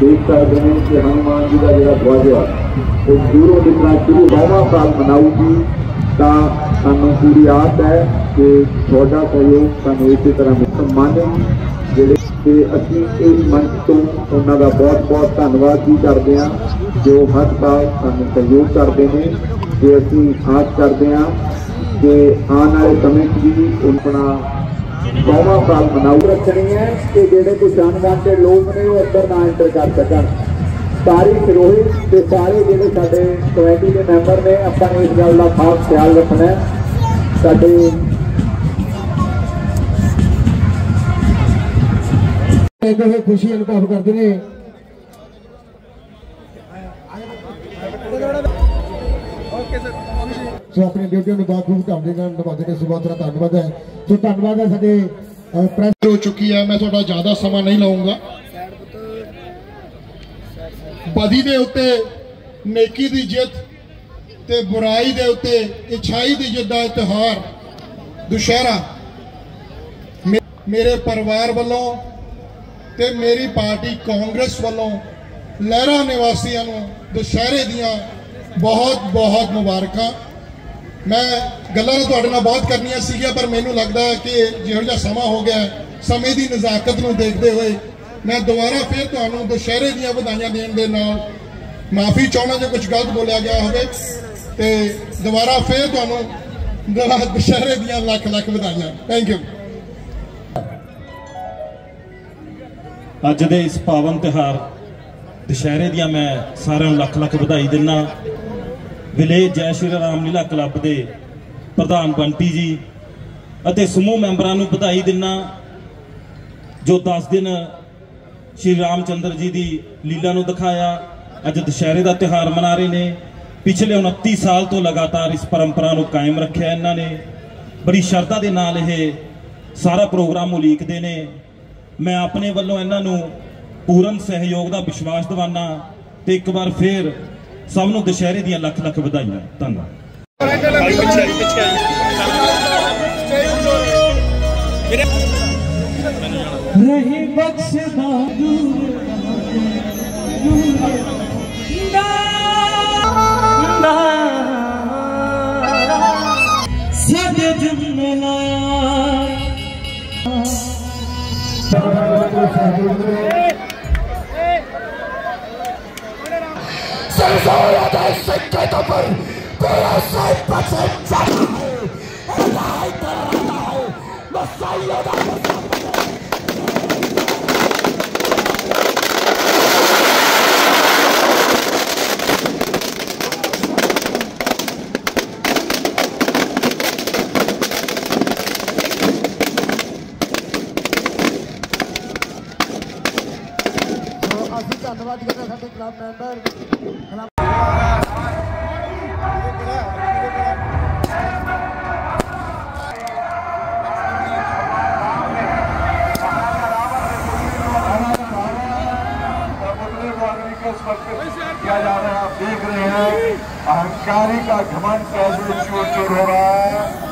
ਦੇਖ ਸਕਦੇ ਨੇ ਕਿ ਹਨੂਮਾਨ ਜੀ ਦਾ ਜਿਹੜਾ ਧਵਜ ਆ ਉਹ ਦੂਰੋਂ ਦਿਖਣਾ ਸ਼ੁਰੂ ਨੌਵਾਂ ਸਾਲ ਮਨਾਊਗੀ। ਤਾਂ ਸਾਨੂੰ ਪੂਰੀ ਆਸ ਹੈ ਕਿ ਤੁਹਾਡਾ ਸਹਿਯੋਗ ਸਾਨੂੰ ਇਸੇ ਤਰ੍ਹਾਂ ਮਿਲੇ ਜਿਹੜੇ ਤੇ ਅਸੀਂ ਇਸ ਮੰਚ ਤੋਂ ਉਹਨਾਂ ਦਾ ਬਹੁਤ ਬਹੁਤ ਧੰਨਵਾਦ ਵੀ ਕਰਦੇ ਹਾਂ, ਜੋ ਹਰ ਸਾਲ ਸਾਨੂੰ ਸਹਿਯੋਗ ਕਰਦੇ ਨੇ। ਤੇ ਅਸੀਂ ਆਸ ਕਰਦੇ ਹਾਂ ਕਿ ਆਉਣ ਵਾਲੇ ਸਮੇਂ 'ਚ ਵੀ ਆਪਣਾ ਸੌਵਾਂ ਸਾਲ ਮਨਾਉ ਰੱਖਣੀ ਹੈ ਕਿ ਜਿਹੜੇ ਕੁਝ ਅਣਵਾਂਟੇ ਲੋਕ ਨੇ ਉਹ ਅੰਦਰ ਨਾ ਐਂਟਰ ਕਰ ਸਕਣ ਸਾਰੀ ਰੋਹਿਤ ਤੇ ਸਾਰੇ ਜਿਹੜੇ ਸਾਡੇ ਕਮੇਟੀ ਦੇ ਮੈਂਬਰ ਨੇ ਆਪਾਂ ਨੇ ਇਸ ਗੱਲ ਦਾ ਖਾਸ ਖਿਆਲ ਰੱਖਣਾ ਹੈ ਸਾਡੇ ਇੱਕ ਇਹ ਖੁਸ਼ੀ ਅਨੁਭਵ ਕਰਦੇ ਨੇ ਸੋ ਆਪਣੇ ਡਿਊਟੀ ਨੂੰ ਬਾਖੂਬ ਢੰਗ ਨਾਲ ਨਿਭਾਉਂਦੇ ਨੇ ਸੁਭਾਤ ਦਾ ਧੰਨਵਾਦ ਹੈ ਸੋ ਧੰਨਵਾਦ ਹੈ ਸਾਡੇ ਪ੍ਰੈਸ ਹੋ ਚੁੱਕੀ ਹੈ, ਮੈਂ ਤੁਹਾਡਾ ਜ਼ਿਆਦਾ ਸਮਾਂ ਨਹੀਂ ਲਾਉਂਗਾ ਬਦੀ ਦੇ ਉੱਤੇ ਨੇਕੀ ਦੀ ਜਿੱਤ ਤੇ ਬੁਰਾਈ ਦੇ ਉੱਤੇ ਇਛਾਈ ਦੀ ਜਿੱਤ ਦਾ ਇਤਿਹਾਰ, ਦੁਸ਼ਹਿਰਾ ਮੇਰੇ ਪਰਿਵਾਰ ਵੱਲੋਂ ਤੇ ਮੇਰੀ ਪਾਰਟੀ ਕਾਂਗਰਸ ਵੱਲੋਂ ਲਹਿਰਾ ਨਿਵਾਸੀਆਂ ਨੂੰ ਦੁਸ਼ਹਿਰੇ ਦੀਆਂ ਬਹੁਤ ਬਹੁਤ ਮੁਬਾਰਕਾਂ। ਮੈਂ ਗੱਲਾਂ ਤਾਂ ਤੁਹਾਡੇ ਨਾਲ ਬਹੁਤ ਕਰਨੀਆਂ ਸੀਗੀਆਂ, ਪਰ ਮੈਨੂੰ ਲੱਗਦਾ ਕਿ ਜਿਹੋ ਜਿਹਾ ਸਮਾਂ ਹੋ ਗਿਆ, ਸਮੇਂ ਦੀ ਨਜ਼ਾਕਤ ਨੂੰ ਦੇਖਦੇ ਹੋਏ ਮੈਂ ਦੁਬਾਰਾ ਫਿਰ ਤੁਹਾਨੂੰ ਦੁਸ਼ਹਿਰੇ ਦੀਆਂ ਵਧਾਈਆਂ ਦੇਣ ਦੇ ਨਾਲ ਮਾਫੀ ਚਾਹੁੰਦਾ ਜੇ ਕੁਝ ਗਲਤ ਬੋਲਿਆ ਗਿਆ ਹੋਵੇ ਤੇ ਦੁਬਾਰਾ ਫਿਰ ਤੁਹਾਨੂੰ ਦੁਸ਼ਹਿਰੇ ਦੀਆਂ ਲੱਖ ਲੱਖ ਵਧਾਈਆਂ। ਥੈਂਕ ਯੂ ਅੱਜ ਦੇ ਇਸ ਪਾਵਨ ਤਿਹਾਰ ਦੁਸ਼ਹਿਰੇ ਦੀਆਂ ਮੈਂ ਸਾਰਿਆਂ ਨੂੰ ਲੱਖ ਲੱਖ ਵਧਾਈ ਦਿੰਨਾ ਵਿਲੇਜ ਜੈ ਸ਼੍ਰੀ ਰਾਮ ਲੀਲਾ ਕਲੱਬ ਦੇ ਪ੍ਰਧਾਨ ਬੰਟੀ ਜੀ ਅਤੇ ਸਮੂਹ ਮੈਂਬਰਾਂ ਨੂੰ ਵਧਾਈ ਦਿੰਨਾ, ਜੋ 10 ਦਿਨ ਸ਼੍ਰੀ ਰਾਮਚੰਦਰ ਜੀ ਦੀ ਲੀਲਾ ਨੂੰ ਦਿਖਾਇਆ। ਅੱਜ ਦੁਸ਼ਹਿਰੇ ਦਾ ਤਿਹਾਰ ਮਨਾ ਰਹੇ ਨੇ। ਪਿਛਲੇ 29 ਸਾਲ ਤੋਂ ਲਗਾਤਾਰ ਇਸ ਪਰੰਪਰਾ ਨੂੰ ਕਾਇਮ ਰੱਖਿਆ ਇਹਨਾਂ ਨੇ। ਬੜੀ ਸ਼ਰਧਾ ਦੇ ਨਾਲ ਇਹ ਸਾਰਾ ਪ੍ਰੋਗਰਾਮ ਉਲੀਕਦੇ ਨੇ। ਮੈਂ ਆਪਣੇ ਵੱਲੋਂ ਇਹਨਾਂ ਨੂੰ ਪੂਰਨ ਸਹਿਯੋਗ ਦਾ ਵਿਸ਼ਵਾਸ ਦਿਵਾਨਾ ਤੇ ਇੱਕ ਵਾਰ ਫੇਰ ਸਭ ਨੂੰ ਦੁਸ਼ਹਿਰੇ ਦੀਆਂ ਲੱਖ ਲੱਖ ਵਧਾਈਆਂ ਧੰਨਵਾਦ। ਨਹੀਂ ਬਖਸ਼ਦਾ ਸਾਡੇ ਜੰਮੇ ਲਾਇਆ ਅਸੀਂ ਧੰਨਵਾਦ ਕਰਦੇ ਹਾਂ ਸਾਡੇ ਕਲੱਬ ਮੈਂਬਰ किया जा रहा है आप देख रहे हैं अहंकारी का घमंड कैसे चूर चूर हो रहा है?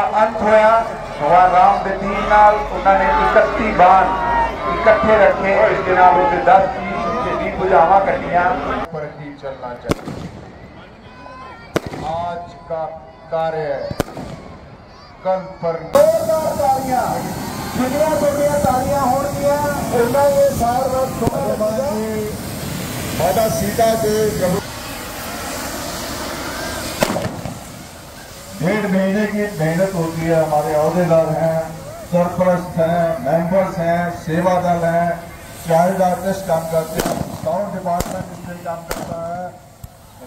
ਅੰਤ ਹੋਇਆ ਭਗਵਾਨ ਰਾਮ ਦੇ ਦੀਨ ਨਾਲ ਉਹਨਾਂ ਨੇ 31 ਬਾਣ ਇਕੱਠੇ ਰੱਖੇ ਇਸ ਦੇ ਨਾਲ ਉਹਦੇ 10 ਚੀਜ਼ ਦੀ ਬੁਝਾਵਾਂ ਕੱਟੀਆਂ पर ही चलना चाहिए आज का कार्य कल पर जोरदार तालियां जिन्नियां ਤੁਹਾਡੀਆਂ ਤਾਲੀਆਂ ਹੋਣਗੀਆਂ ਉਹਨਾਂ ਇਹ ਸਾਰ ਵਕਤ ਸੋਹਣਾ माता सीता के की मेहनत होती है, हमारे अहदेदार हैं, सरपरस्त हैं मेंबर्स हैं, सेवा दल हैं चाइल्ड आर्टिस्ट काम करते हैं। साउंड डिपार्टमेंट इसमें काम करता है।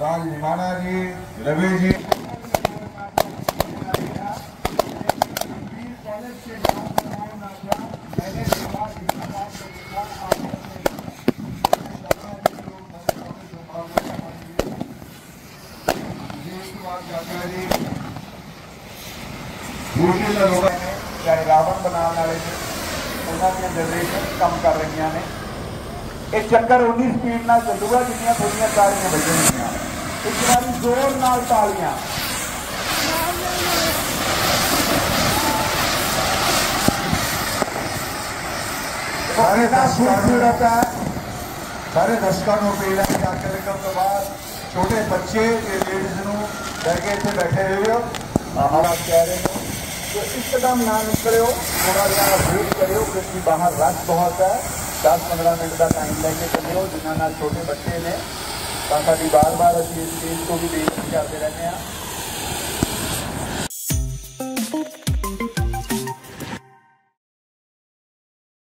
राज निमाना जी, रवि जी ਦੂਸਰੀ ਦਾ ਲੋਕ ਨੇ ਚਾਹੇ ਰਾਵਣ ਬਣਾਉਣ ਵਾਲੇ ਨੇ, ਉਹਨਾਂ ਦੀਆਂ ਜਨਰੇਸ਼ਨ ਕੰਮ ਕਰ ਰਹੀਆਂ ਨੇ। ਇਹ ਚੱਕਰ ਉਨੀ ਸਪੀਡ ਨਾਲ ਚੱਲੂਗਾ ਜਿੰਨੀਆਂ ਥੋੜੀਆਂ ਤਾਲੀਆਂ ਵੱਜਣਗੀਆਂ ਇੱਕ ਵਾਰੀ ਜ਼ੋਰ ਨਾਲ ਤਾਲੀਆਂ। ਸਾਰੇ ਖੂਬਸੂਰਤ ਹੈ ਸਾਰੇ ਦਰਸ਼ਕਾਂ ਨੂੰ ਅਪੀਲ ਹੈ ਕਿ ਆਖਰ ਤੋਂ ਬਾਅਦ ਛੋਟੇ ਬੱਚੇ ਤੇ ਲੇਡੀਜ਼ ਨੂੰ ਲੈ ਕੇ ਇੱਥੇ ਬੈਠੇ ਰਹੋ ਆਹ ਕਹਿ ਰਹੇ ਨੇ તો ઇષ્ટદામ निकलो કર્યો થોડા જણાનો ભેટ કર્યો પછી બહાર રાત પહોંચ્યા દસ પંદર મિનિટ का टाइम लेके चलो जिन्होंने छोटे बच्चे ने। ताकि बार बार अभी इस चीज़ को भी देख करते रहते हैं।